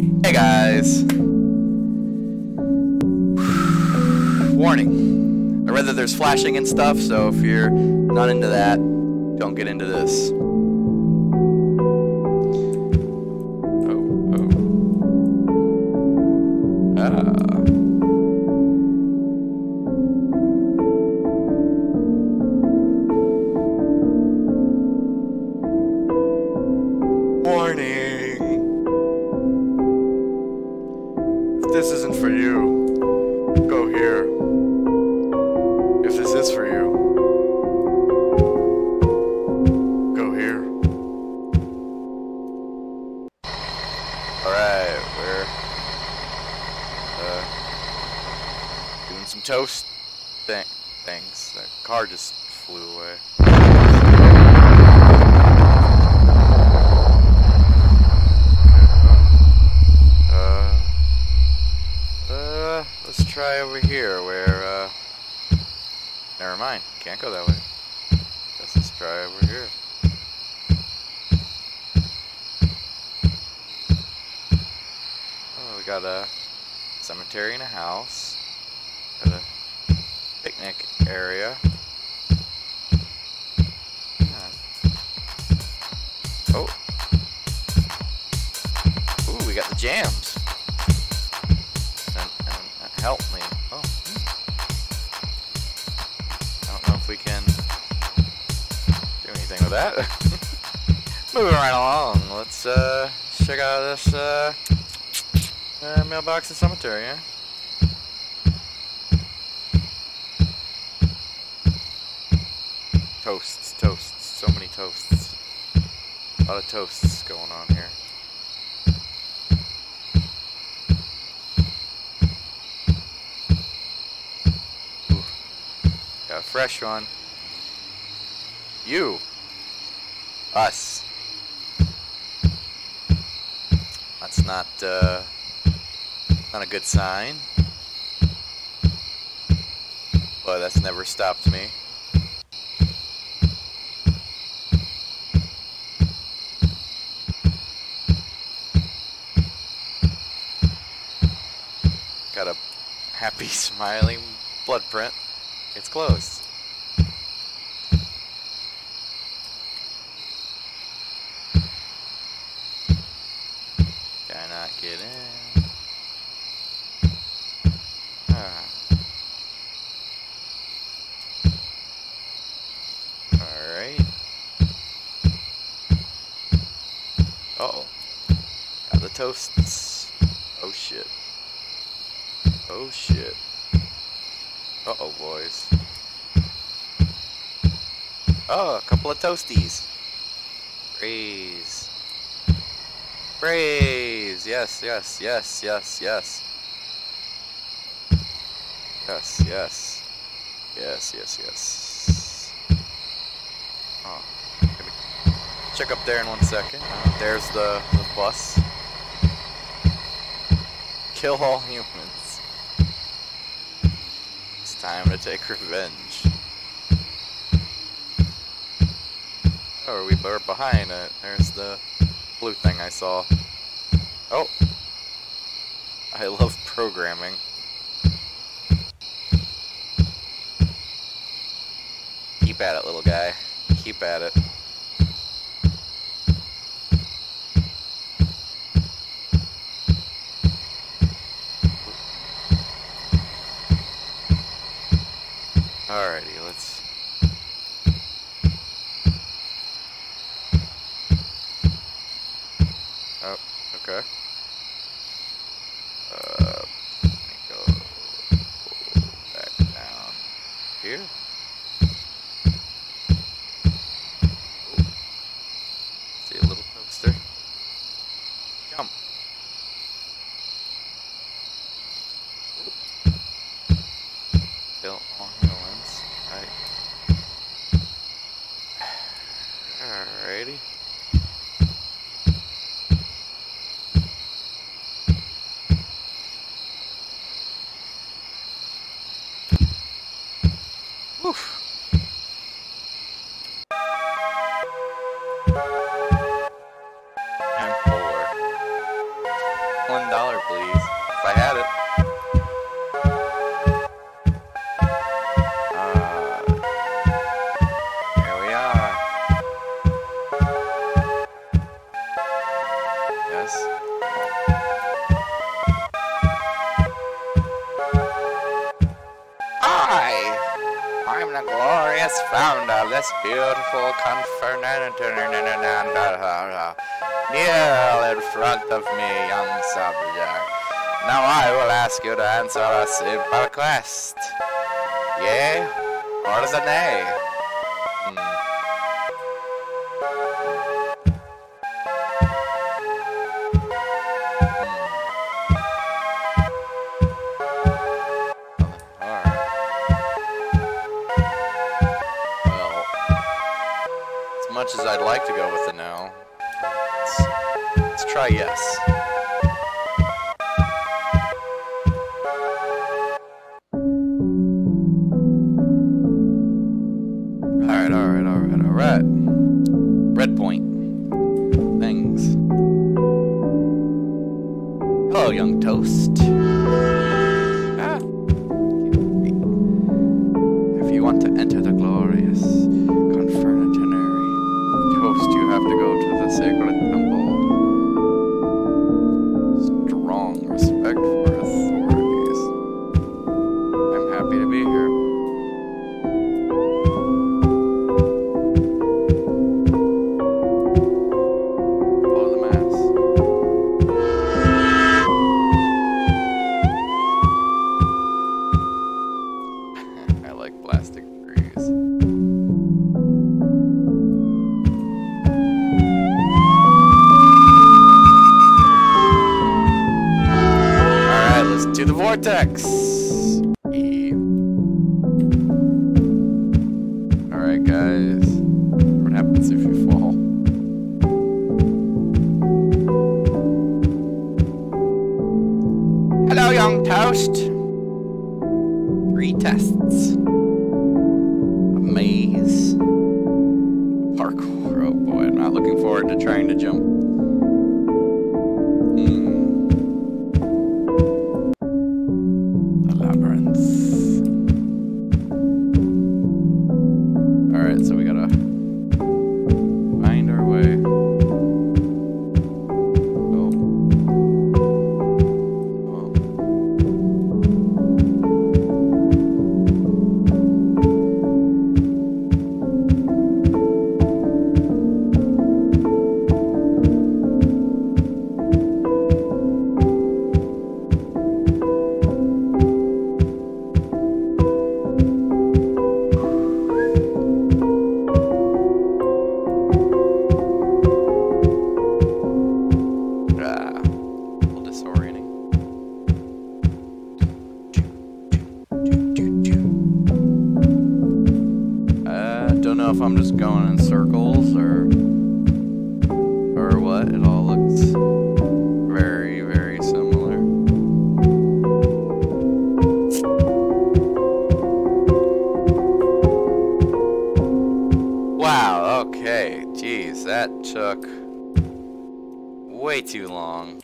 Hey guys. Warning. I read that there's flashing and stuff, so if you're not into that, don't get into this. Oh, oh. Ah. Go here. Alright, we're uh, doing some toast thing things. The car just flew away. Uh, uh, let's try over here where, uh, never mind, can't go that way. Let's try over here. Oh, we got a cemetery and a house. Got a picnic area. Oh. Ooh, we got the jams. And, and, help me. Oh. I don't know if we can do anything with that. Moving right along. Let's uh, check out this uh, uh, mailbox and cemetery. Yeah. Toasts, toasts, so many toasts. A lot of toasts going on here. Got a fresh one. You. Us. That's not, uh, not a good sign. But that's never stopped me. Got a happy, smiling blood print. It's closed. Cannot get in. Ah. Alright. Uh oh. Got the toasts. Oh shit. Oh shit. Uh oh, boys. Oh, a couple of toasties. Praise. Praise. Yes, yes, yes, yes, yes. Yes, yes. Yes, yes, yes. Oh. Check up there in one second. There's the, the bus. Kill all humans. It's time to take revenge. Oh, we were behind it. There's the blue thing I saw. Oh. I love programming. Keep at it, little guy. Keep at it. Alrighty, let's. Oh, okay. Uh, let me go back down here. See a little toaster. Jump. Kill all humans. Right. Alrighty. Around uh, this beautiful confernant kneel in front of me, young subject. Now I will ask you to answer a simple quest. Yea or is it nay? I'd like to go with the no, let's, let's try yes. Alright, alright, alright, alright. Red point. Things. Hello, young toast. Go vortex. E. Alright, guys. What happens if you fall? Hello, young toast. Three tests. Maze. Parkour. Oh boy, I'm not looking forward to trying to jump. That took way too long.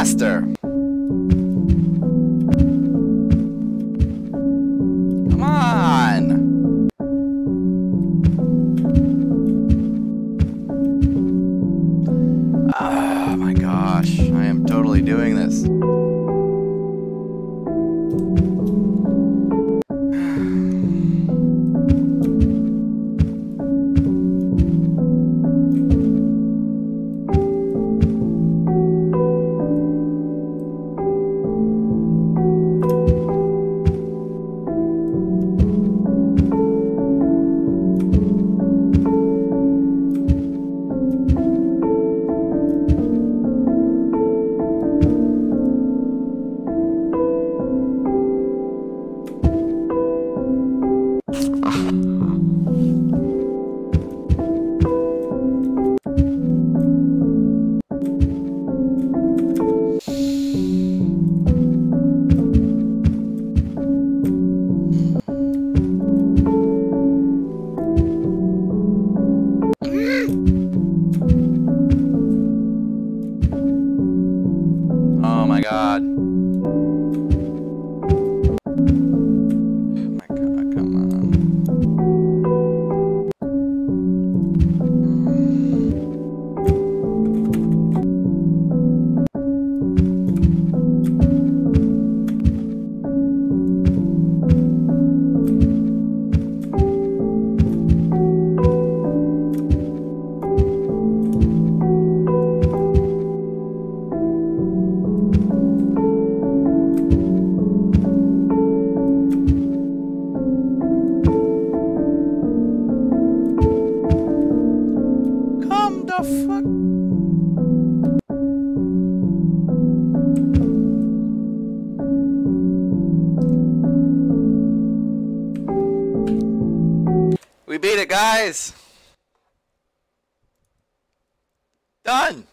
Master. God. We beat it, guys. Done.